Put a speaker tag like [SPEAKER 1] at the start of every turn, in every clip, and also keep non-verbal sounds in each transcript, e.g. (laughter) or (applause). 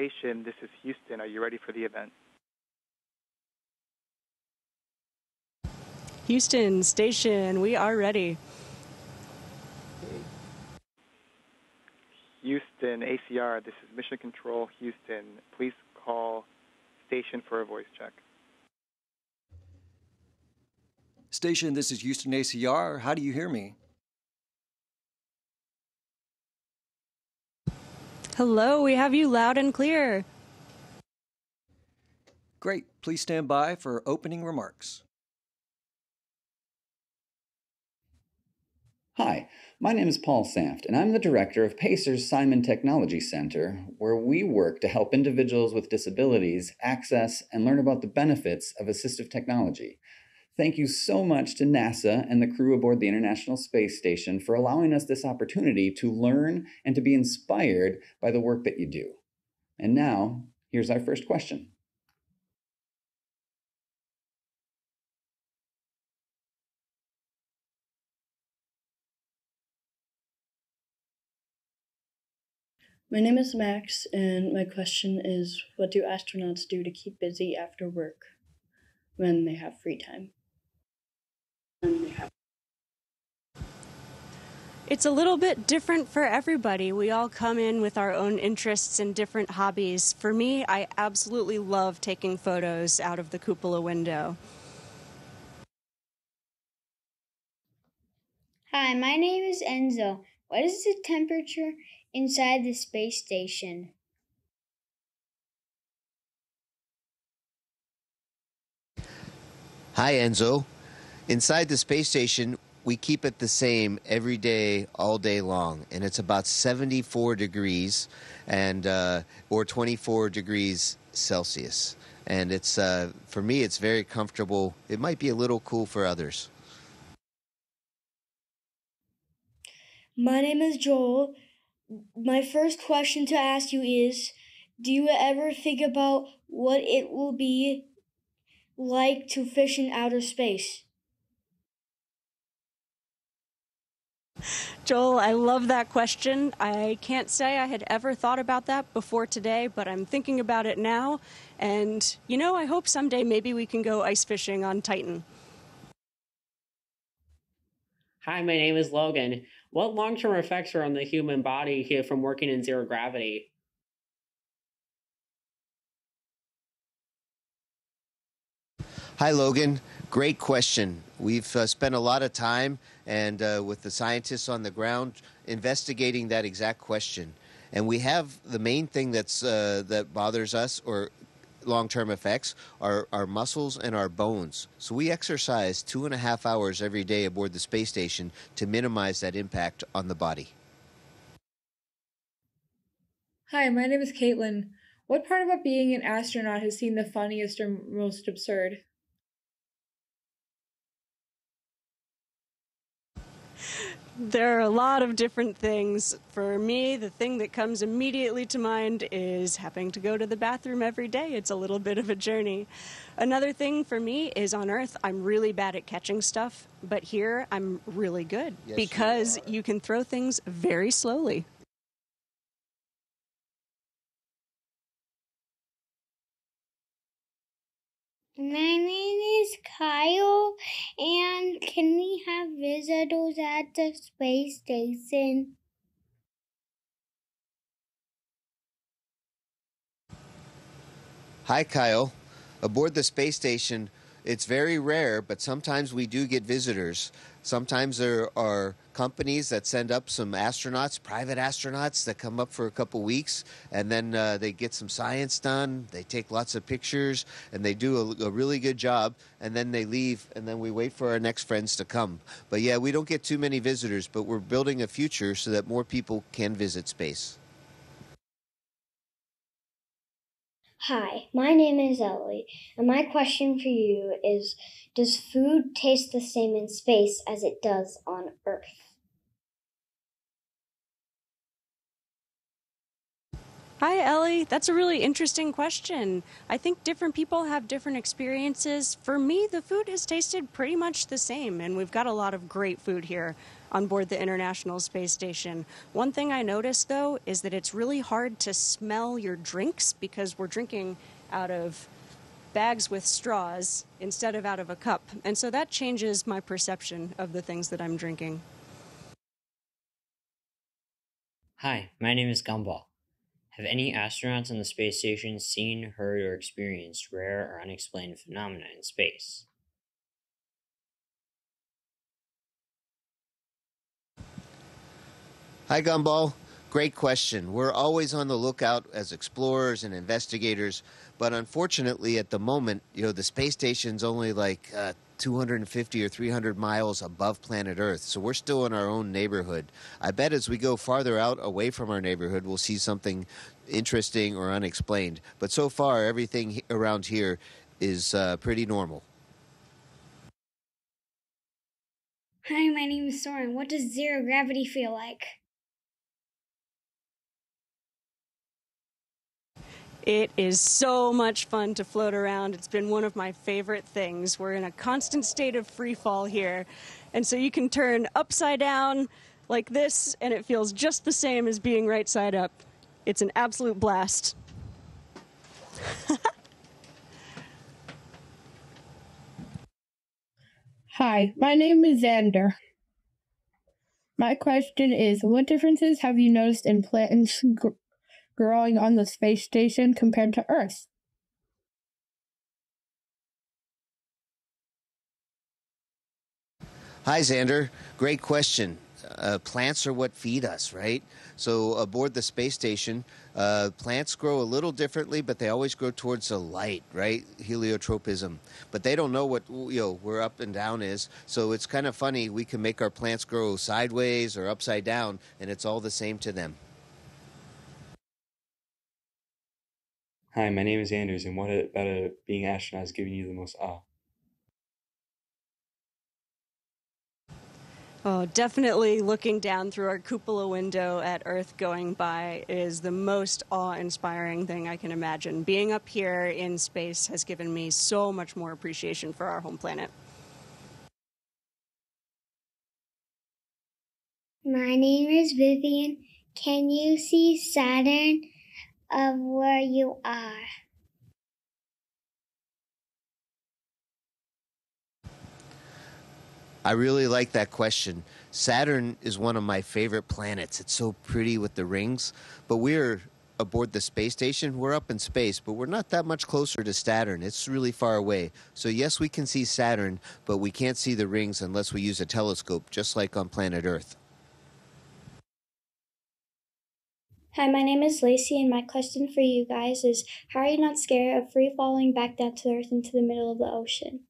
[SPEAKER 1] Station, this is Houston. Are you ready for the event?
[SPEAKER 2] Houston Station, we are ready.
[SPEAKER 1] Houston ACR, this is Mission Control Houston. Please call station for a voice check.
[SPEAKER 3] Station, this is Houston ACR. How do you hear me?
[SPEAKER 2] Hello, we have you loud and clear.
[SPEAKER 3] Great. Please stand by for opening remarks.
[SPEAKER 4] Hi, my name is Paul Saft, and I'm the director of Pacer's Simon Technology Center, where we work to help individuals with disabilities access and learn about the benefits of assistive technology. Thank you so much to NASA and the crew aboard the International Space Station for allowing us this opportunity to learn and to be inspired by the work that you do. And now, here's our first question.
[SPEAKER 5] My name is Max, and my question is What do astronauts do to keep busy after work when they have free time?
[SPEAKER 2] It's a little bit different for everybody. We all come in with our own interests and different hobbies. For me, I absolutely love taking photos out of the cupola window.
[SPEAKER 6] Hi, my name is Enzo. What is the temperature inside the space station?
[SPEAKER 7] Hi, Enzo. Inside the space station, we keep it the same every day, all day long, and it's about 74 degrees, and uh, or 24 degrees Celsius. And it's uh, for me, it's very comfortable. It might be a little cool for others.
[SPEAKER 8] My name is Joel. My first question to ask you is Do you ever think about what it will be like to fish in outer space? (laughs)
[SPEAKER 2] Joel, I love that question. I can't say I had ever thought about that before today, but I'm thinking about it now. And, you know, I hope someday maybe we can go ice fishing on Titan.
[SPEAKER 9] Hi, my name is Logan. What long term effects are on the human body here from working in zero gravity?
[SPEAKER 7] Hi, Logan. Great question. We've uh, spent a lot of time and uh, with the scientists on the ground investigating that exact question. And we have the main thing that's uh, that bothers us or long-term effects are our muscles and our bones. So we exercise two and a half hours every day aboard the space station to minimize that impact on the body.
[SPEAKER 10] Hi, my name is Caitlin. What part about being an astronaut has seemed the funniest or most absurd?
[SPEAKER 2] There are a lot of different things. For me, the thing that comes immediately to mind is having to go to the bathroom every day. It's a little bit of a journey. Another thing for me is on Earth, I'm really bad at catching stuff, but here I'm really good
[SPEAKER 7] Yes, you
[SPEAKER 2] because you can throw things very slowly.
[SPEAKER 6] My name is Kyle, and can we have visitors at the space station?
[SPEAKER 7] Hi, Kyle. Aboard the space station, it's very rare, but sometimes we do get visitors. Sometimes there are companies that send up some astronauts, private astronauts, that come up for a couple weeks, and then uh, they get some science done. They take lots of pictures, and they do a, a really good job, and then they leave, and then we wait for our next friends to come. But yeah, we don't get too many visitors, but we're building a future so that more people can visit space.
[SPEAKER 6] Hi, my name is Ellie, and my question for you is Does food taste the same in space as it does on Earth?
[SPEAKER 2] Hi, Ellie. That's a really interesting question. I think different people have different experiences. For me, the food has tasted pretty much the same, and we've got a lot of great food here. On board the International Space Station. One thing I noticed though is that it's really hard to smell your drinks because we're drinking out of bags with straws instead of out of a cup. And so that changes my perception of the things that I'm drinking.
[SPEAKER 11] Hi, my name is Gumball. Have any astronauts on the space station seen, heard, or experienced rare or unexplained phenomena in space?
[SPEAKER 7] Hi, Gumball. Great question. We're always on the lookout as explorers and investigators, but unfortunately, at the moment, you know, the space station's only like uh, 250 or 300 miles above planet Earth, so we're still in our own neighborhood. I bet as we go farther out away from our neighborhood, we'll see something interesting or unexplained. But so far, everything around here is uh, pretty normal.
[SPEAKER 6] Hi, my name is Soren. What does zero gravity feel like?
[SPEAKER 2] It is so much fun to float around. It's been one of my favorite things. We're in a constant state of free fall here. And so you can turn upside down like this, and it feels just the same as being right side up. It's an absolute blast. (laughs)
[SPEAKER 12] Hi, my name is Xander. My question is What differences have you noticed in plants growing on the space station compared to Earth?
[SPEAKER 7] Hi, Xander. Great question. Uh, plants are what feed us, right? So, aboard the space station, uh, plants grow a little differently, but they always grow towards the light, right? Heliotropism. But they don't know what you know where up and down is. So it's kind of funny. We can make our plants grow sideways or upside down, and it's all the same to them.
[SPEAKER 13] Hi, my name is Anders, and what about uh, being an astronaut is giving you the most awe?
[SPEAKER 2] Oh, definitely looking down through our cupola window at Earth going by is the most awe inspiring thing I can imagine. Being up here in space has given me so much more appreciation for our home planet.
[SPEAKER 6] My name is Vivian. Can you see Saturn of where you are?
[SPEAKER 7] I really like that question. Saturn is one of my favorite planets. It's so pretty with the rings, but we're aboard the space station. We're up in space, but we're not that much closer to Saturn. It's really far away. So, yes, we can see Saturn, but we can't see the rings unless we use a telescope, just like on planet Earth.
[SPEAKER 14] Hi, my name is Lacey, and my question for you guys is How are you not scared of free falling back down to Earth into the middle of the ocean?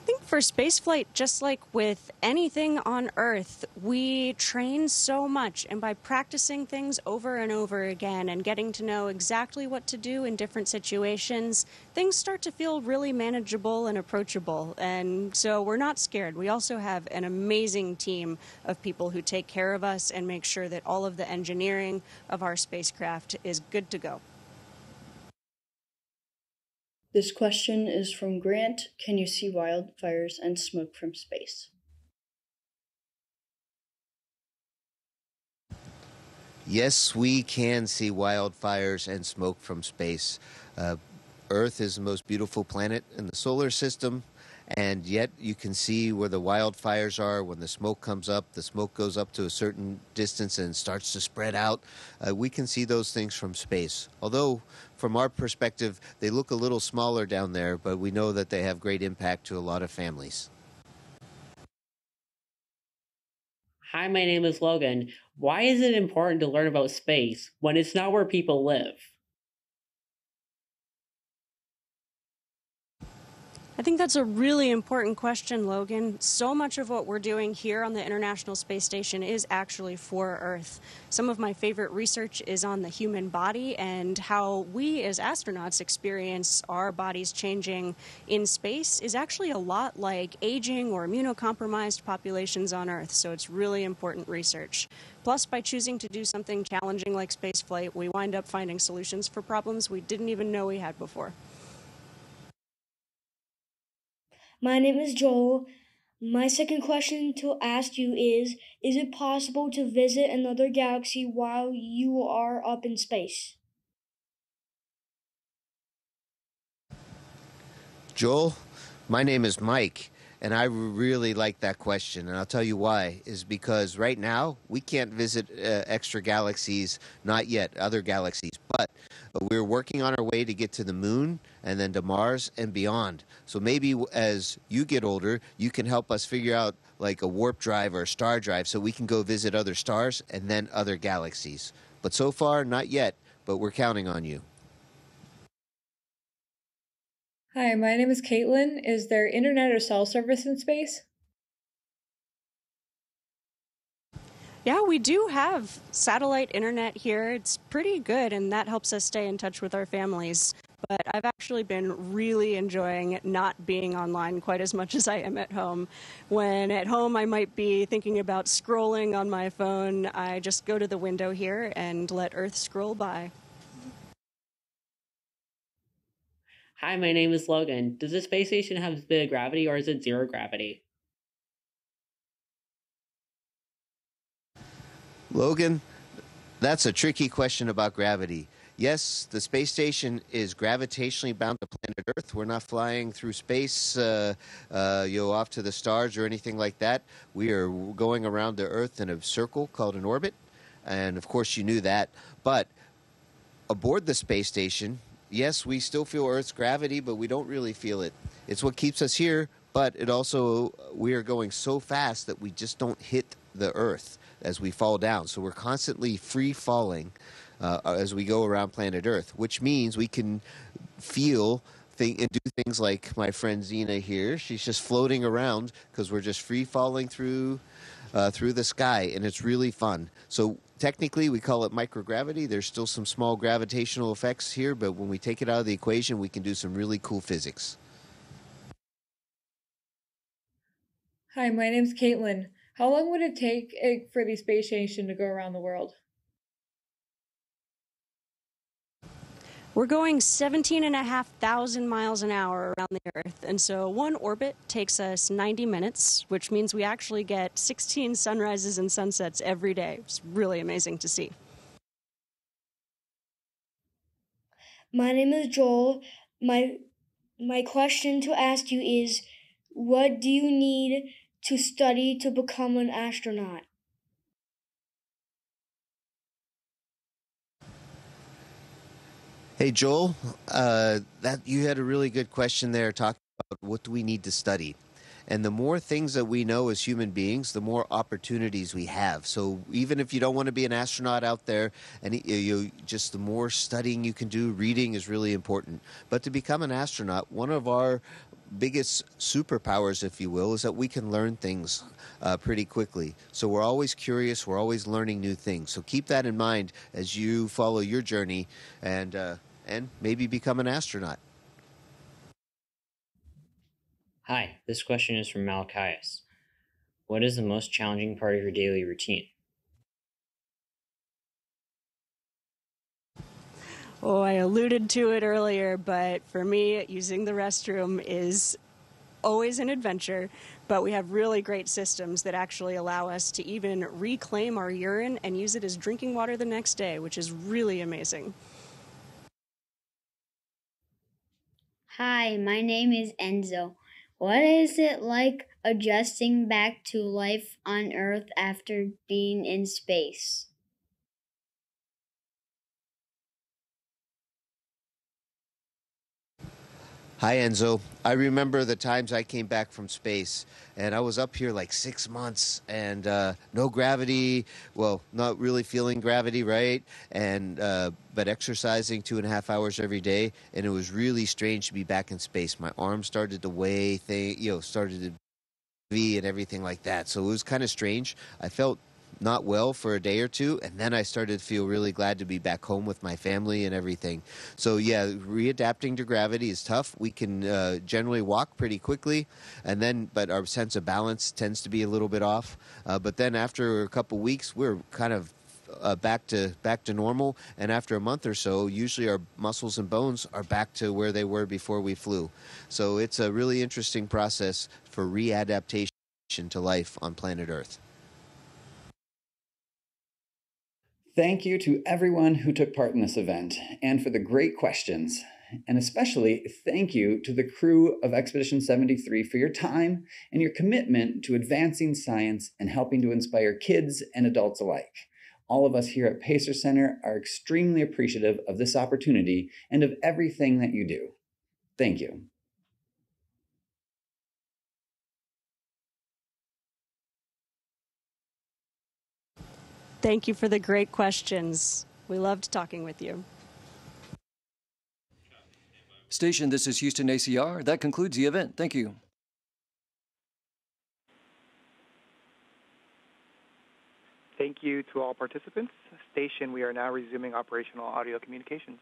[SPEAKER 2] I think for spaceflight, just like with anything on Earth, we train so much, and by practicing things over and over again and getting to know exactly what to do in different situations, things start to feel really manageable and approachable. And so we're not scared. We also have an amazing team of people who take care of us and make sure that all of the engineering of our spacecraft is good to go.
[SPEAKER 5] This question is from Grant Can you see wildfires and smoke from space?
[SPEAKER 7] Yes, we can see wildfires and smoke from space. Uh, Earth is the most beautiful planet in the solar system, and yet you can see where the wildfires are when the smoke comes up. The smoke goes up to a certain distance and starts to spread out. Uh, we can see those things from space. Although, from our perspective, they look a little smaller down there, but we know that they have great impact to a lot of families.
[SPEAKER 9] Hi, my name is Logan. Why is it important to learn about space when it's not where people live?
[SPEAKER 2] I think that's a really important question, Logan. So much of what we're doing here on the International Space Station is actually for Earth. Some of my favorite research is on the human body and how we as astronauts experience our bodies changing in space is actually a lot like aging or immunocompromised populations on Earth. So it's really important research. Plus, by choosing to do something challenging like spaceflight, we wind up finding solutions for problems we didn't even know we had before.
[SPEAKER 8] My name is Joel. My second question to ask you is Is it possible to visit another galaxy while you are up in space?
[SPEAKER 7] Joel, my name is Mike, and I really like that question, and I'll tell you why. Is because right now we can't visit uh, extra galaxies, not yet, other galaxies, but we're working on our way to get to the moon and then to Mars and beyond. So maybe as you get older, you can help us figure out like a warp drive or a star drive so we can go visit other stars and then other galaxies. But so far, not yet, but we're counting on you.
[SPEAKER 10] Hi, my name is Caitlin. Is there internet or cell service in space?
[SPEAKER 2] Yeah, we do have satellite internet here. It's pretty good, and that helps us stay in touch with our families. But I've actually been really enjoying not being online quite as much as I am at home. When at home I might be thinking about scrolling on my phone, I just go to the window here and let Earth scroll by.
[SPEAKER 9] Hi, my name is Logan. Does the space station have of gravity or is it zero gravity?
[SPEAKER 7] Logan, that's a tricky question about gravity. Yes, the space station is gravitationally bound to planet Earth. We're not flying through space, uh, uh, you know, off to the stars or anything like that. We are going around the Earth in a circle called an orbit, and of course, you knew that. But aboard the space station, yes, we still feel Earth's gravity, but we don't really feel it. It's what keeps us here, but it also, we are going so fast that we just don't hit the Earth as we fall down. So we're constantly free falling uh, as we go around planet Earth, which means we can feel and do things like my friend Zena here. She's just floating around because we're just free falling through uh, through the sky, and it's really fun. So technically, we call it microgravity. There's still some small gravitational effects here, but when we take it out of the equation, we can do some really cool physics.
[SPEAKER 10] Hi, my name's Caitlin. How long would it take eh, for the space station to go around the world?
[SPEAKER 2] We're going 17,500 miles an hour around the Earth, and so one orbit takes us 90 minutes, which means we actually get 16 sunrises and sunsets every day. It's really amazing to see.
[SPEAKER 8] My name is Joel. My my question to ask you is what do you need to study to become an astronaut?
[SPEAKER 7] Hey, Joel, uh, that you had a really good question there, talking about what do we need to study. And the more things that we know as human beings, the more opportunities we have. So even if you don't want to be an astronaut out there, and you just the more studying you can do, reading is really important. But to become an astronaut, one of our biggest superpowers, if you will, is that we can learn things uh, pretty quickly. So we're always curious, we're always learning new things. So keep that in mind as you follow your journey and uh, and maybe become an astronaut.
[SPEAKER 11] Hi, this question is from Malachias. What is the most challenging part of your daily routine?
[SPEAKER 2] Oh, I alluded to it earlier, but for me, using the restroom is always an adventure. But we have really great systems that actually allow us to even reclaim our urine and use it as drinking water the next day, which is really amazing.
[SPEAKER 6] Hi, my name is Enzo. What is it like adjusting back to life on Earth after being in space?
[SPEAKER 7] Hi, Enzo. I remember the times I came back from space, and I was up here like six months, and uh, no gravity. Well, not really feeling gravity, right? And uh, but exercising two and a half hours every day, and it was really strange to be back in space. My arms started to weigh, thing, you know, started to be and everything like that. So it was kind of strange. I felt not well for a day or two, and then I started to feel really glad to be back home with my family and everything. So yeah, readapting to gravity is tough. We can uh, generally walk pretty quickly, and then but our sense of balance tends to be a little bit off. Uh, but then after a couple weeks, we're kind of uh, back to back to normal, and after a month or so, usually our muscles and bones are back to where they were before we flew. So it's a really interesting process for readaptation to life on planet Earth.
[SPEAKER 4] Thank you to everyone who took part in this event and for the great questions. And especially thank you to the crew of Expedition 73 for your time and your commitment to advancing science and helping to inspire kids and adults alike. All of us here at Pacer Center are extremely appreciative of this opportunity and of everything that you do. Thank you.
[SPEAKER 2] Thank you for the great questions. We loved talking with you.
[SPEAKER 3] Station, this is Houston ACR. That concludes the event. Thank you.
[SPEAKER 1] Thank you to all participants. Station, we are now resuming operational audio communications.